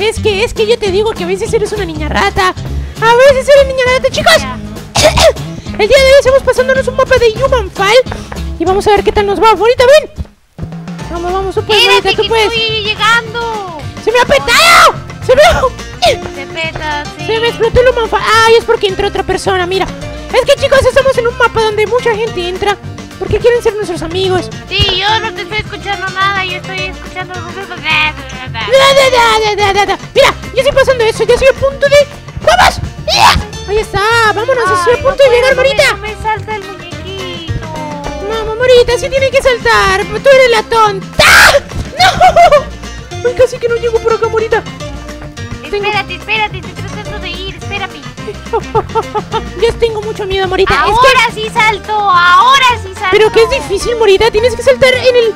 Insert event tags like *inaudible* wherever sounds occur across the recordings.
Es que, es que yo te digo que a veces eres una niña rata. A veces eres niña rata, chicos. El día de hoy estamos pasándonos un mapa de Human Fall. Y vamos a ver qué tal nos va. Bonita, ven. Vamos, vamos, tú puedes, bonita, tú puedes. estoy llegando. ¡Se me ha petado! ¡Se me ha... *laughs* Se peta, sí. Se me explotó el Human Fall. Ay, es porque entró otra persona, mira. Es que chicos, estamos en un mapa donde mucha gente entra. Porque quieren ser nuestros amigos. Sí, yo no te estoy escuchando nada, yo estoy escuchando... Mira, ya estoy pasando eso, ya estoy a punto de. ¡Vamos! ¡Ya! Ahí está, vámonos, estoy a Ay, punto de no llegar, Morita. No me salta el muñequito. Vamos, Morita, sí tiene que saltar. Tú eres la tonta. ¡No! Ay, casi que no llego por acá, Morita. Espérate, espérate, estoy tratando de ir, espérame. *laughs* Ya tengo mucho miedo, Morita. Es que. Ahora sí salto, ahora sí salto. Pero que es difícil, Morita. Tienes que saltar en el.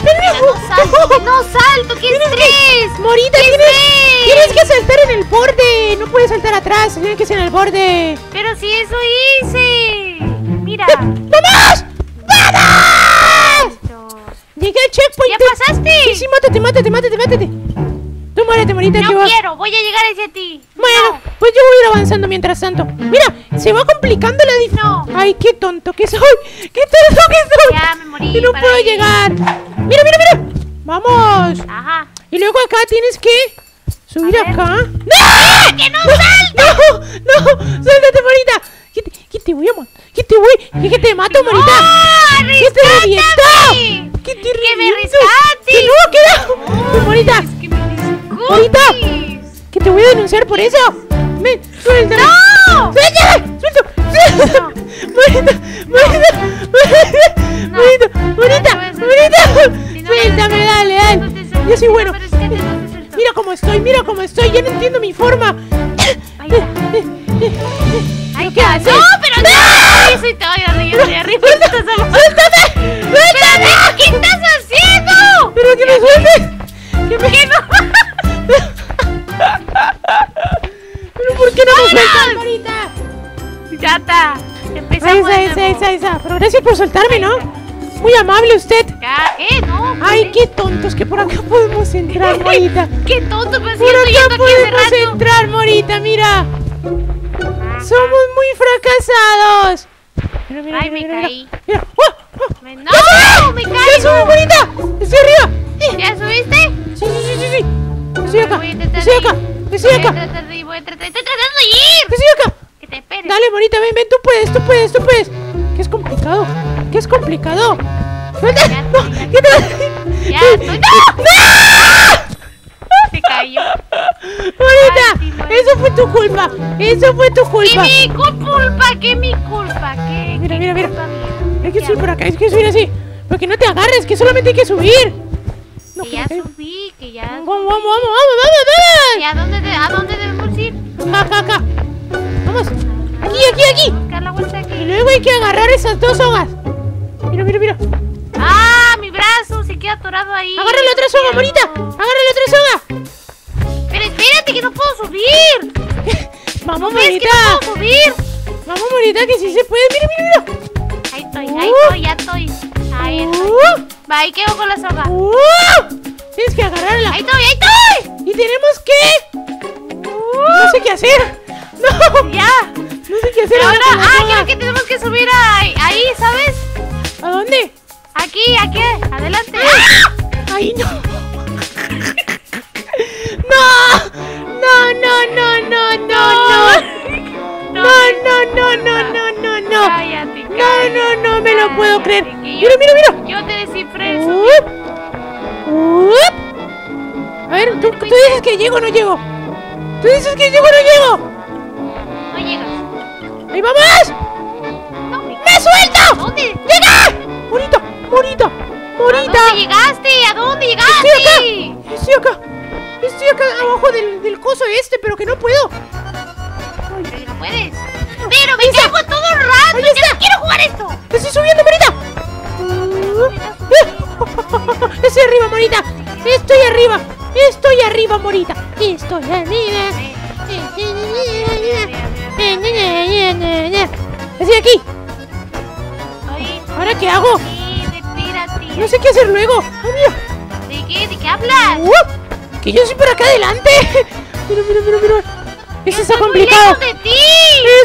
Mira, no salto, *laughs* no salto, qué. Morita, ¡Qué tienes, estrés! tienes que saltar en el borde. No puedes saltar atrás, tienes que ser en el borde. Pero si eso hice. Mira. ¡Vamos! ¡Vamos! Llegué al checkpoint. ¿Ya pasaste? Sí, sí, mátate, mátate, mátate, mátate. Tú muérete, Morita, que No va. quiero, voy a llegar hacia ti. Bueno, pues yo voy a ir avanzando mientras tanto. Mira, se va complicando la dif... No. Ay, qué tonto que soy. Qué tonto que soy. Ya me morí Y no puedo ir. llegar. Mira, mira, mira. Vamos. Ajá. Y luego acá tienes que subir A acá. ¡No! ¡Que no ¡No! ¡No! ¡Suéltate, Morita! ¿Qué te, qué te voy a matar? ¿Qué te voy? ¿Qué te mato, Morita? ¡Ah, ¿Qué te reviento? ¿Qué te ¡Que me reviento? rescates! ¡Que no! ¡Que no! Morita, te voy a denunciar por eso. Ven, suéltame. ¡No! ¡Suéltame! ¡Suelto! ¡Morita! ¡Morita! ¡Morita! ¡Morita! ¡Suéltame, dale, dale! Yo soy bueno. Mira cómo estoy, mira cómo estoy, ya no entiendo mi forma. Ahí está. Ahí ¿Qué está. haces? ¡No, pero no! Yo soy todo arriba, estoy. ¡Suéltame! ¡Suéltame! Está. Empezamos ahí está, ahí nuevo. está, ahí está. Pero gracias por soltarme, ¿no? Muy amable usted. Ya, ¿Qué? No. Ay, qué tontos que por acá podemos entrar, *laughs* Morita. Qué tonto, pero si Por acá aquí podemos entrar, Morita, mira. Somos muy fracasados. Mira, mira, Ay, mira, me mira, caí. Mira. ¡Oh! ¡Oh! Me- ¡No! ¡Me ¡Ya caigo! subí, Morita! ¡Estoy arriba! ¡Eh! ¿Ya subiste? Sí, sí, sí, sí, sí. Estoy acá. Estoy acá. Estoy acá. Estoy tratando de ir. Estoy acá. Que te esperes. Dale, Morita, ven, ven, tú puedes, tú puedes, tú puedes. ¿Qué es complicado? ¿Qué es complicado? Suelta. Ya, No, ya, ¿qué te Ya, estoy... ¡No! Se cayó. Morita, Ay, sí, eso fue tu culpa. Eso fue tu ¿Qué culpa. mi culpa? ¿Qué mi culpa? ¿Qué? Mira, mira, mira. Hay que ¿Qué subir por acá, hay que subir así. Porque no te agarres, que solamente hay que subir. No, Que que ya caigo. subí, que ya... Vamos, vamos, vamos, vamos, ¿Y a dónde, de- a dónde debemos ir? vamos. Acá, acá, acá. Vamos. Aquí, aquí, aquí. Y luego hay que agarrar esas dos sogas. Mira, mira, mira. ¡Ah! Mi brazo se queda atorado ahí. Agarra la otra soga, Morita. Agarra la otra soga. Pero espérate, que no puedo subir. *laughs* Vamos, ¿Ves que Morita. no puedo subir? Vamos, Morita, que sí se puede. Mira, mira, mira. Ahí estoy, ahí Uh. estoy, ya estoy. Ahí estoy. Uh, Va, ahí quedo con la soga. uh. Tienes que agarrarla. Ahí estoy, ahí estoy. Y tenemos que... No sé qué hacer. No. Ya. No sé qué hacer Pero ahora, ah, creo que tenemos que subir ahí, ahí, ¿sabes? ¿A dónde? Aquí, aquí, adelante. ¡Ah! ¡Ay, *laughs* no! ¡No! ¡No, no, no, no, no, no! ¡No, no, no, no, no, no, no! Cállate, No, cállate. no, no me lo puedo creer. Mira, mira, mira. Yo te descifré eso. Up. Up. A ver, ¿tú, tú dices que llego o no llego? ¿Tú dices que llego o no llego? ¡Ahí vamos! No, me- ¡Me suelto! ¿Dónde? ¡Llegué! ¡Morita! ¡Morita! ¿A ¡Morita! dónde llegaste? ¿A dónde ¡Estoy llegaste? acá! ¡Estoy acá! Estoy acá abajo del, del coso este, pero que no puedo. Pero no puedes. Pero me caigo todo el rato. No quiero jugar esto. ¡Estoy subiendo, Morita! Estoy arriba, Morita. Estoy arriba. Estoy arriba, Morita. Estoy arriba. Estoy aquí. Oye, ¿Ahora qué hago? sí. No sé qué hacer luego. Ah, mira. ¿De qué? ¿De qué hablas? Uh, Que yo soy por acá adelante. *laughs* Mira, mira, mira, mira. Eso está Estoy muy complicado. lejos de ti.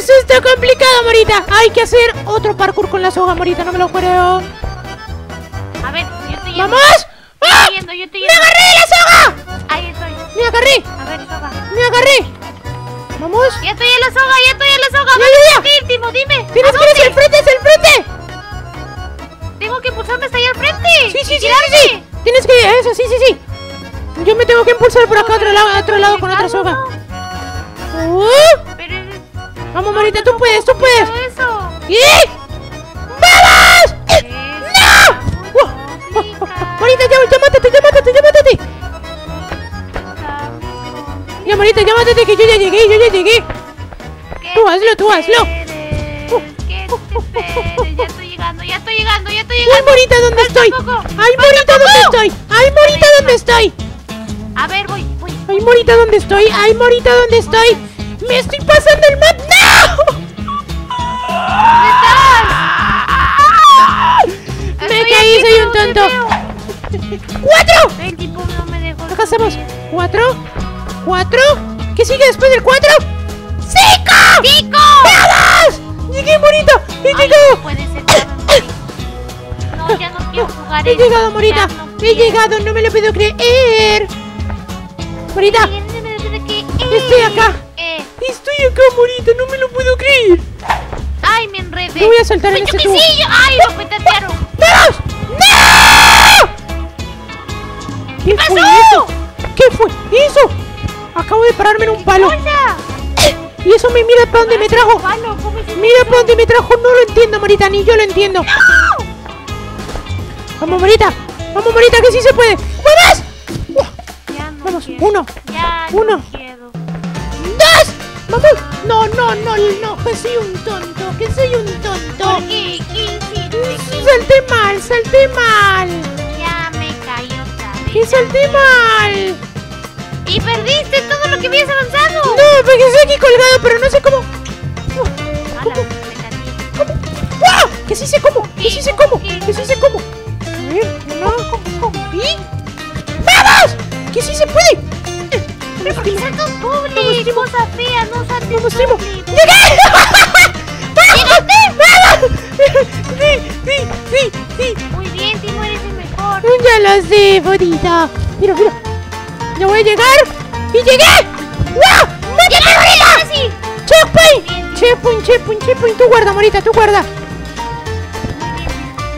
Eso está complicado, Morita. Hay que hacer otro parkour con la soga, Morita. No me lo creo. A ver, yo estoy yendo. ¡Vamos! ¡Ah! estoy yo estoy ¡Me yendo. agarré de la soga! Ahí estoy. ¡Me agarré! A ver, soga. ¡Me agarré! ¡Vamos! Ya estoy en la soga, ya estoy en la soga. Ya, ¿Dónde ya, ya. Dime. ¡Tienes ¿A Ya, Morita, ya mátate que yo ya llegué, yo ya llegué. ¿Qué Tú hazlo, tú hazlo. Uh, ¿Qué te esperes? Ya estoy llegando, ya estoy llegando, ya estoy ¡Ay, llegando. Morita, dónde estoy! ¡Ay, Morita, dónde estoy! ¡Ay, Morita, dónde estoy! A ver, voy, voy. ¡Ay, Morita, dónde estoy! ¡Ay, Morita, dónde estoy! ¡Me estoy pasando el map! ¡No! ¿Dónde estás? Me caí, soy un tonto. ¡Cuatro! El tipo no me dejó. Acá hacemos cuatro, cuatro. ¿Qué sigue después del cuatro? ¡Cinco! ¡Cinco! ¡Vamos! ¡Llegué, Morita! ¡He Ay, no llegado! puede ser, morí. No, ya no quiero jugar ¡He esto, llegado, Morita! no ¡He quiero. llegado! ¡No me lo puedo creer! Morita, Estoy acá. Eh, estoy acá, Morita, no me lo puedo creer. ay, me enredé. Me voy a saltar en yo tubo. sí, yo- ay, lo petatearon. ¡Vamos! ¡No! ¿Qué fue eso? ¿Qué fue eso? Acabo de pararme en un palo. ¡Cosa! Y eso me mira para dónde me trajo. Palo, ¿cómo es Mira para dónde me trajo. No lo entiendo, Morita, ni yo lo entiendo. Vamos, Morita. Vamos, Morita, que sí se puede. ¡Vamos! Ya no Vamos, quiero. uno, Ya uno. no. ¡Dos! ¡Vamos! No, no, no, no, que soy un tonto, que soy un tonto. ¿Por qué? ¿Qué hiciste? Salté mal, salté mal. Ya me caí otra vez. Que salté mal. Y perdiste todo lo que habías avanzado. No, porque estoy aquí colgado, pero no sé cómo. Ala, me caí. ¡Ah! Que sí sé cómo, que sí sé cómo, que sí sé cómo. A ver. ¿Y? ¡Vamos! ¡Que sí se puede! Pero porque Vamos, doble. Cosa fea, no saltes Vamos, Timo. ¡Llegué! ¡Vamos! *laughs* ¡Vamos! Sí, sí, sí, sí. Muy bien, Timo, eres el mejor. Ya lo sé, bonita. Mira, mira. Ya voy a llegar. ¡Y llegué! ¡Wow! ¡Mátate, sí. ¡Checkpoint! Checkpoint, checkpoint, checkpoint. Tú guarda, morita, tú guarda.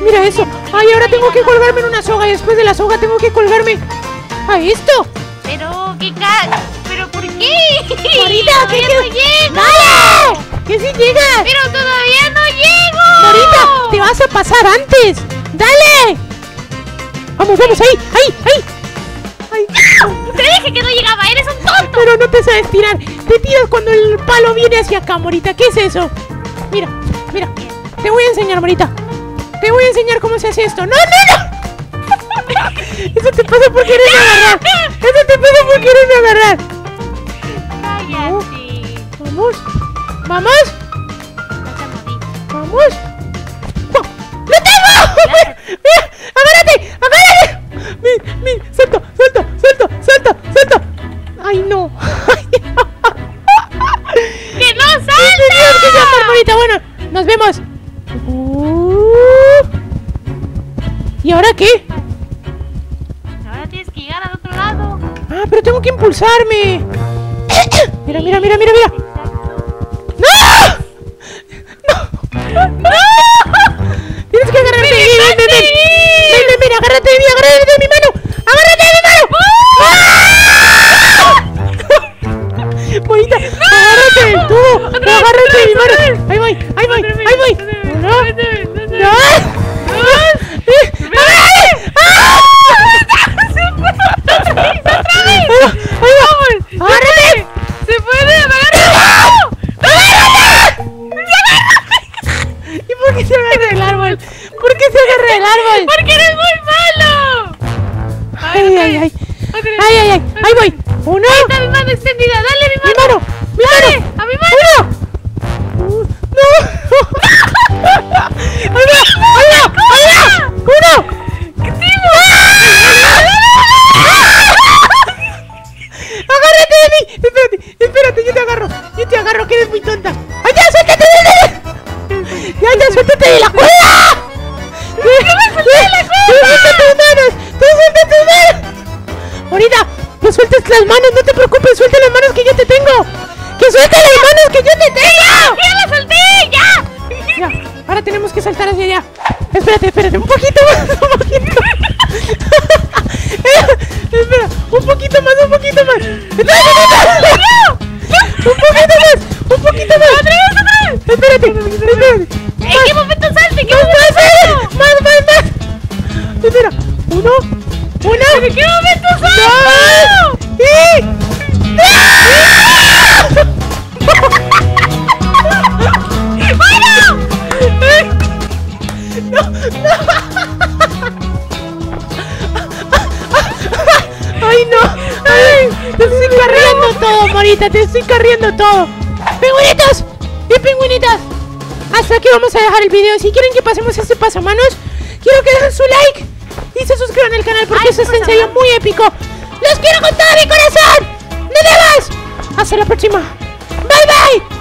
Mira eso. Ay, ahora tengo que colgarme en una soga y después de la soga tengo que colgarme a esto. Pero, ¿qué ca... ¿Pero por qué? Morita, ¿qué no llego. ¡Dale! ¡Que sí llegas! Pero todavía no llego. Morita, te vas a pasar antes. ¡Dale! Vamos, vamos, ahí, ahí, ahí. Ay, Te dije que no llegaba, eres un tonto. pero no te sabes tirar. Te tiras cuando el palo viene hacia acá, Morita. ¿Qué es eso? Mira, mira. Te voy a enseñar, Morita. Te voy a enseñar cómo se hace esto. ¡No, no, no! *laughs* Eso te pasa por quererme agarrar. Eso te pasa por quererme agarrar. Cállate. Vamos. Vamos. Vamos. ¡Lo tengo! *laughs* ¡Mira! ¡Agárrate! ¡Agárrate! ¡Ay, no! *laughs* ¡Que no ¡Tenías que salta! saltar, bonita! Bueno, nos vemos. Uh. ¿Y ahora qué? Ahora tienes que llegar al otro lado. Ah, pero tengo que impulsarme. *coughs* Mira, mira, mira, mira, mira. Las manos, no te preocupes, suelta las manos que yo te tengo. ¡Que suelte las manos que yo te tengo! ¡Ya la solté! ¡Ya! Ya, ahora tenemos que saltar hacia allá. Espérate, espérate, un poquito más, un poquito. *laughs* Espera, un poquito más, un poquito más. Un poquito más, un poquito más. Espérate, espérate. ¿En qué momento salte? ¿En qué Más, momento más, más, más. Espera, uno, ¿En qué momento. ¡Ay, no! ¡Ay! ¡Te estoy carriendo todo, Morita! ¡Te estoy carriendo todo! ¡Pingüinitos! ¡Y pingüinitas! Hasta aquí vamos a dejar el video. Si quieren que pasemos este pasamanos, quiero que dejen su like y se suscriban al canal porque eso es en serio muy épico. ¡Los quiero con todo mi corazón! ¡No te ¡Hasta la próxima! ¡Bye, bye!